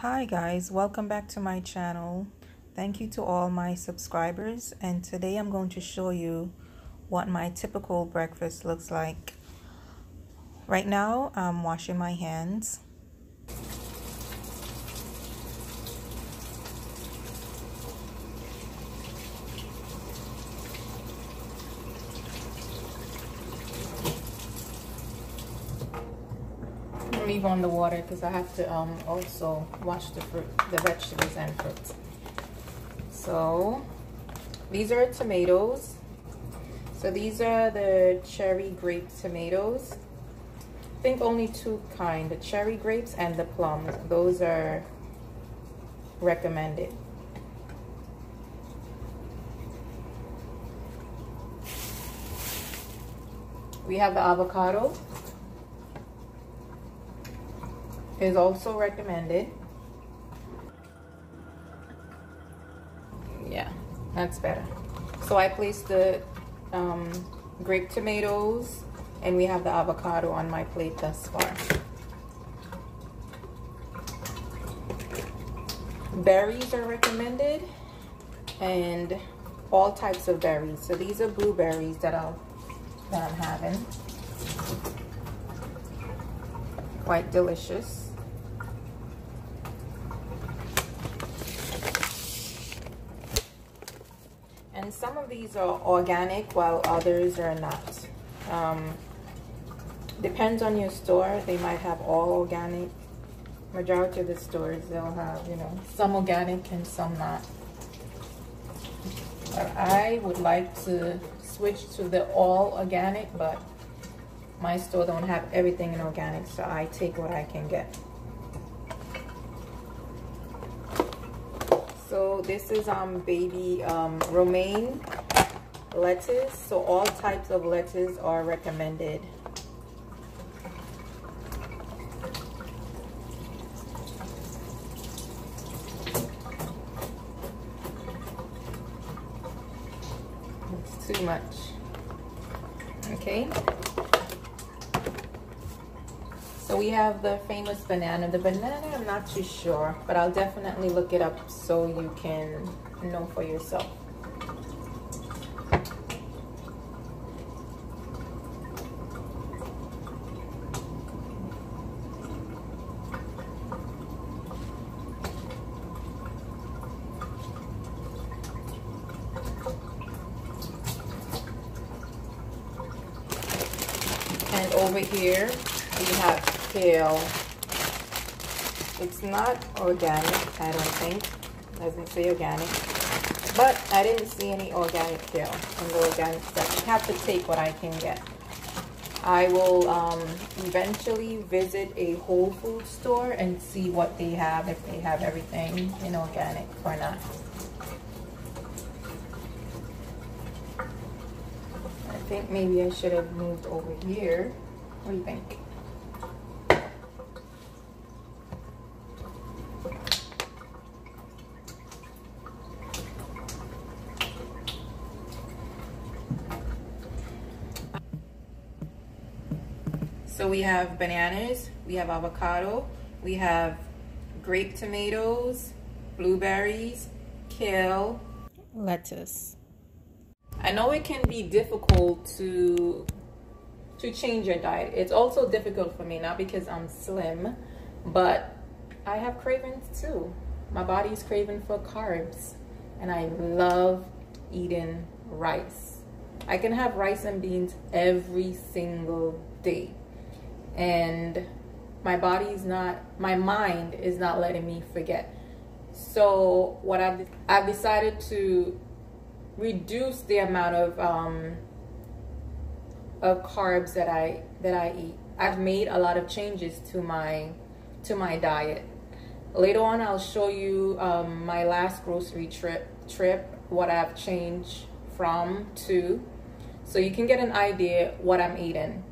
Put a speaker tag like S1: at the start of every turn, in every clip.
S1: Hi guys, welcome back to my channel. Thank you to all my subscribers and today I'm going to show you what my typical breakfast looks like. Right now I'm washing my hands. Leave on the water because I have to um, also wash the fruit, the vegetables and fruits. So these are tomatoes. So these are the cherry grape tomatoes. I think only two kind, the cherry grapes and the plums. Those are recommended. We have the avocado is also recommended. Yeah, that's better. So I placed the um, grape tomatoes and we have the avocado on my plate thus far. Berries are recommended and all types of berries. So these are blueberries that I'll that I'm having. Quite delicious. And some of these are organic while others are not. Um, depends on your store. They might have all organic. Majority of the stores, they'll have, you know, some organic and some not. But I would like to switch to the all organic, but my store don't have everything in organic, so I take what I can get. So this is um baby um, romaine lettuce. So all types of lettuce are recommended. It's too much. Okay. So we have the famous banana. The banana, I'm not too sure, but I'll definitely look it up so you can know for yourself. And over here, we have kale. It's not organic, I don't think. Doesn't say organic. But I didn't see any organic kale in the organic section. I have to take what I can get. I will um, eventually visit a Whole Food store and see what they have, if they have everything in organic or not. I think maybe I should have moved over here. What do you think? So we have bananas, we have avocado, we have grape tomatoes, blueberries, kale, lettuce. I know it can be difficult to to change your diet. It's also difficult for me, not because I'm slim, but I have cravings too. My body's craving for carbs and I love eating rice. I can have rice and beans every single day and my body's not my mind is not letting me forget. So what i've i've decided to reduce the amount of um of carbs that i that i eat. I've made a lot of changes to my to my diet. Later on i'll show you um, my last grocery trip trip what i've changed from to so you can get an idea what i'm eating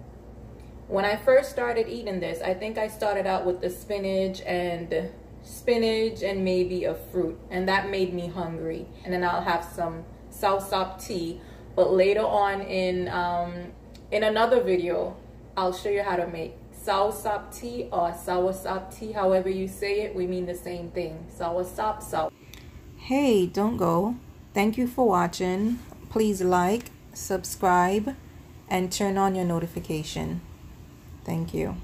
S1: when I first started eating this, I think I started out with the spinach and spinach and maybe a fruit. And that made me hungry. And then I'll have some soursop tea. But later on in, um, in another video, I'll show you how to make soursop tea or soursop tea, however you say it, we mean the same thing. Soursop, sour. Hey, don't go. Thank you for watching. Please like, subscribe, and turn on your notification. Thank you.